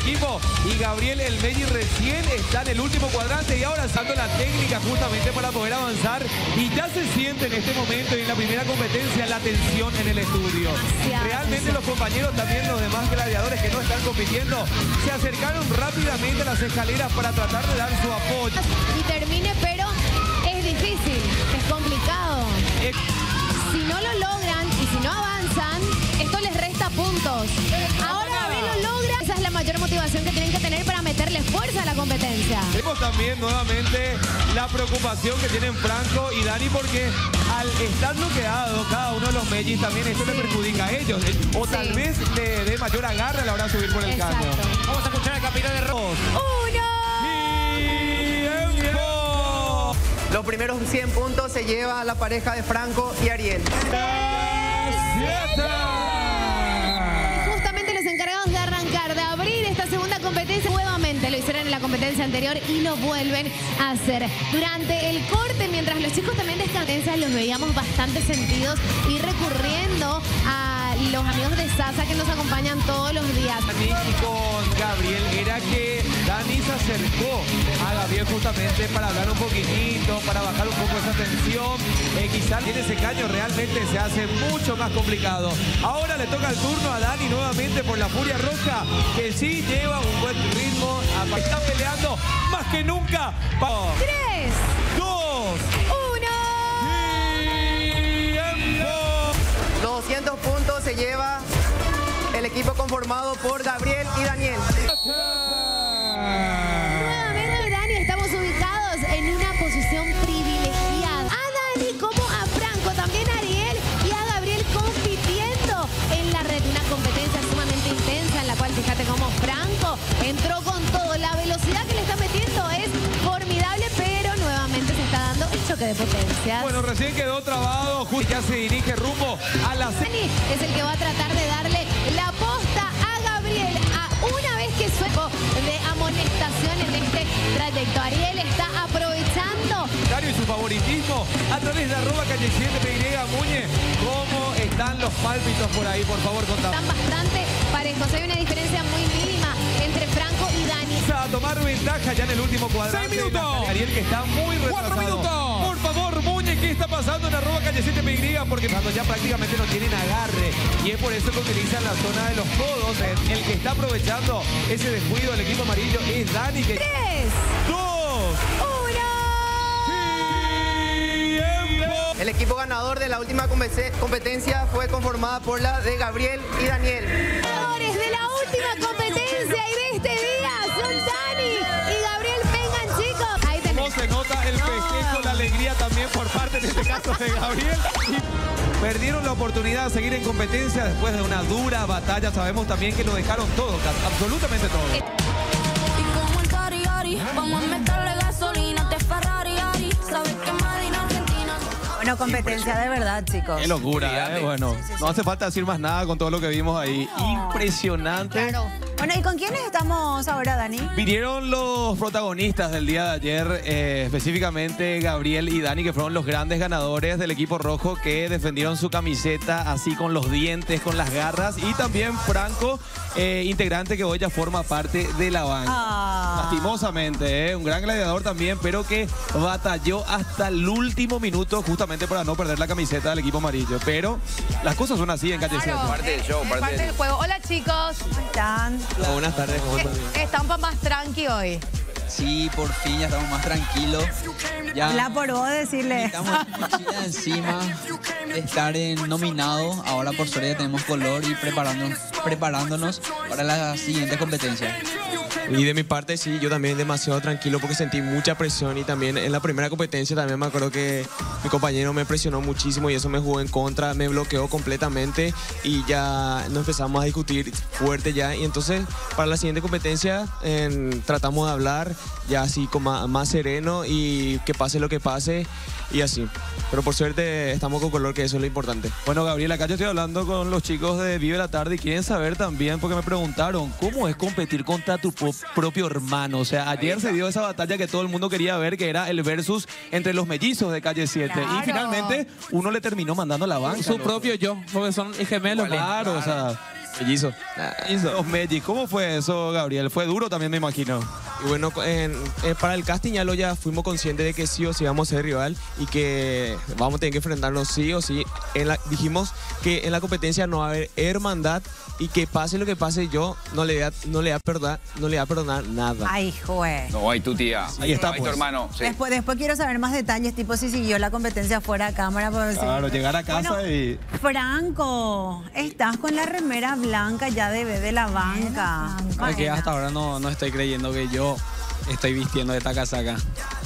equipo y Gabriel Elmegui recién está en el último cuadrante y ahora usando la técnica justamente para poder avanzar y ya se siente en este momento y en la primera competencia la tensión en el estudio. Realmente los compañeros, también los demás gladiadores que no están compitiendo, se acercaron rápidamente a las escaleras para tratar de dar su apoyo. Y termine, pero es difícil, es complicado. Si no lo logran y si no avanzan, esto les resta puntos. Ahora Gabriel lo logra. Esa es la mayor motivación que tienen que tener para meterle fuerza a la competencia. Vemos también nuevamente la preocupación que tienen Franco y Dani porque al estar bloqueado cada uno de los Mellis también esto le perjudica a ellos. eh, O tal Sí. vez le dé mayor agarre a la hora de subir por el caño. Vamos a escuchar al capitán de Rose. ¡Uno! ¡Tiempo! Los primeros 100 puntos se lleva la pareja de Franco y Ariel. Competencia anterior y lo vuelven a hacer. Durante el corte, mientras los chicos también de los veíamos bastante sentidos y recurriendo a los amigos de Sasa que nos acompañan todos los días. Era que Dani se acercó a Gabriel justamente para hablar un poquitito, para bajar un poco esa tensión. Eh, quizás en ese caño realmente se hace mucho más complicado. Ahora le toca el turno a Dani nuevamente por la Furia Roja, que sí lleva un buen ritmo. Está peleando más que nunca. ¡Tres! dos, ¡Uno! tiempo. Los 200 puntos se lleva equipo conformado por Gabriel y Daniel. Nuevamente, Dani, estamos ubicados en una posición privilegiada. A Dani como a Franco, también a Ariel y a Gabriel compitiendo en la red. Una competencia sumamente intensa en la cual, fíjate cómo Franco entró con todo. La velocidad que le está metiendo es formidable, pero nuevamente se está dando el choque de Bueno, recién quedó trabado, justo ya se dirige rumbo a la Dani es el que va a tratar de darle la posta a Gabriel a una vez que sueco de amonestación en este trayecto. Ariel está aprovechando y su favoritismo a través de arroba calle 7 PY Muñe. ¿Cómo están los pálpitos por ahí? Por favor, contame. están bastante parejos. Hay una diferencia muy mínima entre Franco y Dani. a tomar ventaja ya en el último cuadrante. Seis minutos. Ariel que está muy retrasado. minutos. Por favor, Muñe, ¿qué está pasando en arroba calle 7 PY? Porque cuando ya prácticamente no tienen agarre. Y es por eso que utilizan la zona de los codos. El, que está aprovechando ese descuido del equipo amarillo es Dani. Que... ¡Tres! ¡Dos! ¡Tiempo! El equipo ganador de la última competencia fue conformada por la de Gabriel y Daniel. Ganadores de la última competencia y de este día son también por parte, en este caso, de Gabriel? Y perdieron la oportunidad de seguir en competencia después de una dura batalla. Sabemos también que lo dejaron todo, absolutamente todo. Y como el Cari Ari, vamos a meterle gasolina, te Ferrari Ari. Sabes que Medina Argentina. Bueno, competencia de verdad, chicos. Qué locura, ¿eh? Bueno, no hace falta decir más nada con todo lo que vimos ahí. Impresionante. Claro. Bueno, ¿y con quiénes estamos ahora, Dani? Vinieron los protagonistas del día de ayer, eh, específicamente Gabriel y Dani, que fueron los grandes ganadores del equipo rojo que defendieron su camiseta así con los dientes, con las garras. Y también Franco, eh, integrante que hoy ya forma parte de la banca. Ah. Lastimosamente, ¿eh? un gran gladiador también, pero que batalló hasta el último minuto justamente para no perder la camiseta del equipo amarillo. Pero las cosas son así en calle Claro. Centro. Parte del show, parte del- del juego. Hola, chicos. ¿Cómo están? Hola, buenas tardes, ¿cómo están? Están más tranqui hoy. Sí, por fin ya estamos más tranquilos. Ya Habla por vos, decirle. estamos encima de estar en nominado. Ahora por suerte ya tenemos color y preparándonos, preparándonos para la siguiente competencia. Y de mi parte, sí, yo también demasiado tranquilo porque sentí mucha presión y también en la primera competencia también me acuerdo que mi compañero me presionó muchísimo y eso me jugó en contra, me bloqueó completamente y ya nos empezamos a discutir fuerte ya y entonces para la siguiente competencia en- tratamos de hablar ya así con ma- más, sereno y que pase lo que pase y así. Pero por suerte estamos con color que eso es lo importante. Bueno, Gabriel, acá yo estoy hablando con los chicos de Vive la Tarde y quieren saber también, porque me preguntaron, ¿cómo es competir contra tu po- propio hermano? O sea, ayer se dio esa batalla que todo el mundo quería ver, que era el versus entre los mellizos de Calle 7. Claro. Y finalmente uno le terminó mandando a la banca. Su loco. propio yo, porque son gemelos. pues. Claro, o sea, Mellizo. los mellizos. ¿Cómo fue eso, Gabriel? Fue duro también, me imagino. Y bueno, en- eh, para el casting ya lo ya fuimos conscientes de que sí o sí vamos a ser rival y que vamos a tener que enfrentarnos sí o sí. En la- dijimos que en la competencia no va a haber hermandad y que pase lo que pase yo no le voy a, no le voy a perdonar, no le voy a perdonar nada. Ay, jue. No, hay tu tía. Ahí está, No, hay tu pues. hermano. sí. Después, después quiero saber más detalles, tipo si siguió la competencia fuera de cámara. Claro, llegar a casa Bueno, y... Franco, estás con la remera blanca ya de B de la banca. Es que Bueno, hasta ahora no, no estoy creyendo que yo estoy vistiendo esta casaca.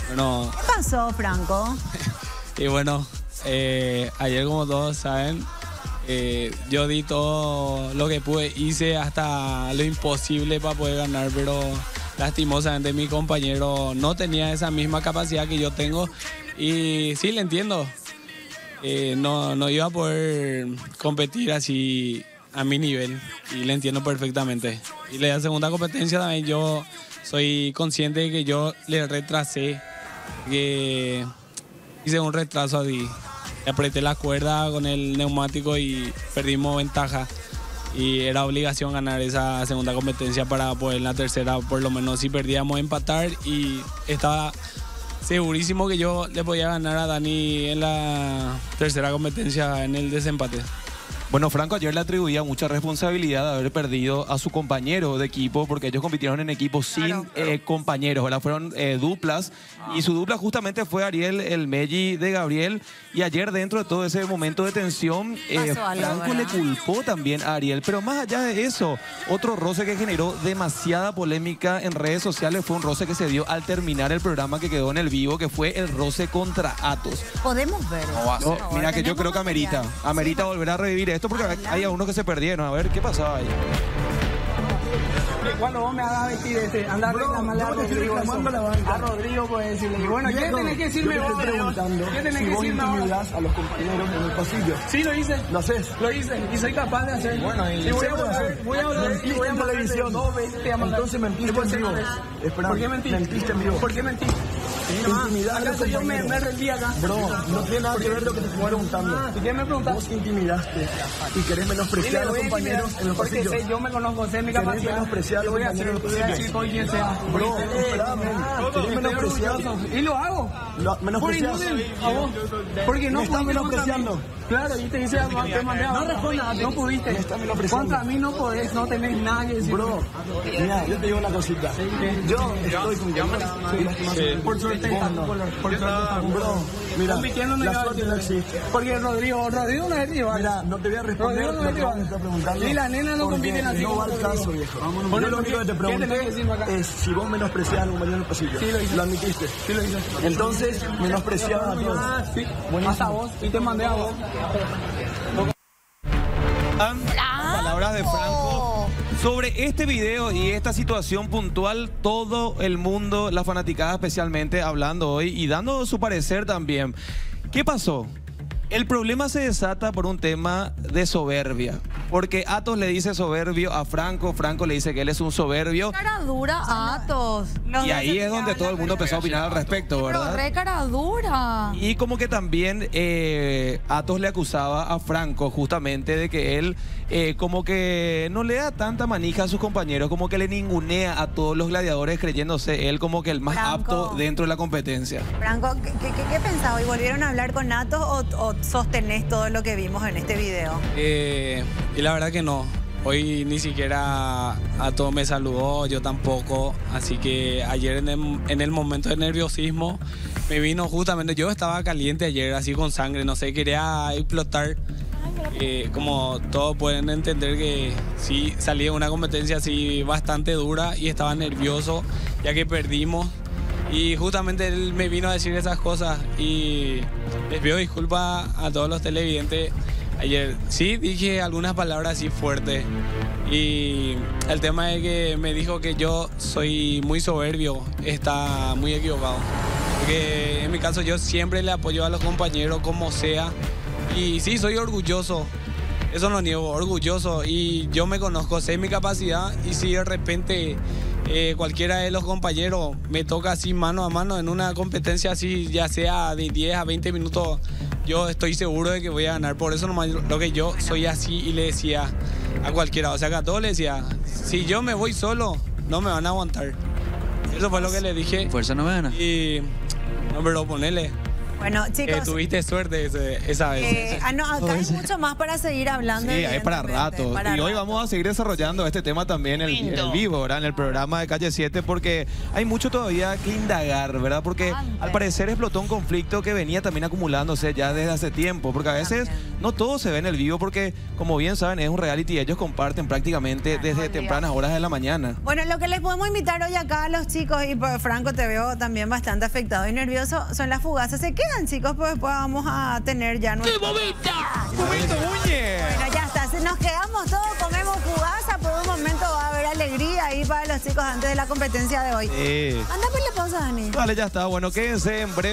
Bueno, ¿Qué pasó, Franco? y bueno, eh, ayer como todos saben, eh, yo di todo lo que pude, hice hasta lo imposible para poder ganar, pero lastimosamente mi compañero no tenía esa misma capacidad que yo tengo y sí, le entiendo. Eh, no, no iba a poder competir así a mi nivel y le entiendo perfectamente. Y la segunda competencia también yo soy consciente de que yo le retrasé, que hice un retraso así. Le apreté la cuerda con el neumático y perdimos ventaja. Y era obligación ganar esa segunda competencia para poder en la tercera, por lo menos si perdíamos, empatar. Y estaba segurísimo que yo le podía ganar a Dani en la tercera competencia en el desempate. Bueno, Franco ayer le atribuía mucha responsabilidad de haber perdido a su compañero de equipo, porque ellos compitieron en equipos sin eh, compañeros, ¿verdad? Fueron eh, duplas, y su dupla justamente fue Ariel, el Melli de Gabriel, y ayer dentro de todo ese momento de tensión, eh, algo, Franco le culpó también a Ariel, pero más allá de eso, otro roce que generó demasiada polémica en redes sociales fue un roce que se dio al terminar el programa que quedó en el vivo, que fue el roce contra Atos. Podemos ver. No va a No, ser. mira que yo creo que amerita, amerita volver a revivir esto porque hay algunos que se perdieron. A ver, ¿qué pasaba ahí? Cuando vos me hagas vestir este, andar reclamarle a Rodrigo. A Rodrigo puedes decirle. Bueno, ¿qué tenés que decirme vos? ¿Qué tenés que decirme ahora? a los compañeros en el pasillo. Sí, lo hice. ¿Lo haces? Lo hice y soy capaz de hacerlo. Bueno, y voy a hablar, hacer. voy a a en televisión. a. Entonces mentiste en vivo. ¿Por qué mentiste? mentiste en vivo. ¿Por qué a los ¿Acaso yo me, me rendí acá? Bro, no tiene nada que ver lo que te estoy preguntando. ¿Y qué me preguntaste? Vos intimidaste y querés menospreciar a los a compañeros en los Porque pasillos. sé, yo me conozco, sé mi capacidad. Menospreciar los voy compañeros en los pasillos. quien sea. Bro, espérame. Menospreciar. Y lo hago. Lo- Por inútil, a vos. Porque no Me estás menospreciando. Claro, y te dice, te mandé a No respondas. No pudiste. Me estás menospreciando. Contra mí no podés, no tenés nada que decir. Bro, mira, yo te digo una cosita. Yo estoy con lastimosamente Por suerte. Por suerte. Bro, mira, Compitiendo no existe. Porque Rodrigo, Rodrigo no es rival. Mira, no te voy a responder Rodrigo no es rival. Y las nenas no compiten así No va al caso, viejo. Bueno, Yo lo único que te ¿qué tenés que pregunté es si vos menosprecias a un compañero en el pasillo. Sí, lo hice. Lo admitiste. Sí lo hice. Entonces, menospreciabas a todos. Ah, sí. Hasta vos. Y te mandé a vos. Sobre este video y esta situación puntual, todo el mundo, la fanaticada especialmente, hablando hoy y dando su parecer también. ¿Qué pasó? El problema se desata por un tema de soberbia. Porque Atos le dice soberbio a Franco, Franco le dice que él es un soberbio. Cara dura, Atos. Los Y ahí es donde todo el mundo empezó a opinar al respecto, Pero ¿verdad? re cara dura. Y como que también eh, Atos le acusaba a Franco justamente de que él eh, como que no le da tanta manija a sus compañeros, como que le ningunea a todos los gladiadores creyéndose él como que el más Franco. apto dentro de la competencia. Franco, ¿qué, qué, qué pensabas? ¿Y volvieron a hablar con Atos o, o sostenés todo lo que vimos en este video? Eh, y la verdad que no. Hoy ni siquiera a todos me saludó, yo tampoco. Así que ayer en el, en el momento de nerviosismo me vino justamente, yo estaba caliente ayer, así con sangre, no sé, quería explotar. Eh, como todos pueden entender que sí salí de una competencia así bastante dura y estaba nervioso ya que perdimos. Y justamente él me vino a decir esas cosas y les pido disculpas a todos los televidentes. Ayer sí dije algunas palabras así fuertes y el tema es que me dijo que yo soy muy soberbio, está muy equivocado. Porque en mi caso yo siempre le apoyo a los compañeros como sea Y sí, soy orgulloso. Eso no niego, orgulloso. Y yo me conozco, sé mi capacidad. Y si de repente eh, cualquiera de los compañeros me toca así mano a mano en una competencia así, ya sea de 10 a 20 minutos, yo estoy seguro de que voy a ganar. Por eso nomás lo que yo soy así y le decía a cualquiera, o sea, que a todos le decía, si yo me voy solo, no me van a aguantar. Eso fue lo que le dije. Fuerza no me gana. Y, no, pero ponele. Bueno, que chicos. tuviste suerte ese- esa vez. eh, ah, no, acá hay mucho más para seguir hablando. Sí, hay para rato. para y hoy vamos a seguir desarrollando este tema también en el, en el vivo, ¿verdad? En el programa de Calle 7, porque hay mucho todavía que indagar, ¿verdad? Porque al parecer explotó un conflicto que venía también acumulándose ya desde hace tiempo, porque a veces no todo se ve en el vivo, porque como bien saben, es un reality y ellos comparten prácticamente desde tempranas horas de la mañana. Bueno, lo que les podemos invitar hoy acá a los chicos, y pues, Franco te veo también bastante afectado y nervioso, son las fugaces. Se quedan, chicos, pues después vamos a tener ya nuestro... Bueno, ya está, si nos quedamos todos, comemos fugaza, por un momento va a haber alegría ahí para los chicos antes de la competencia de hoy. Eh, Anda, pues le pausa, Dani. vale, ya está. Bueno, quédense en breve.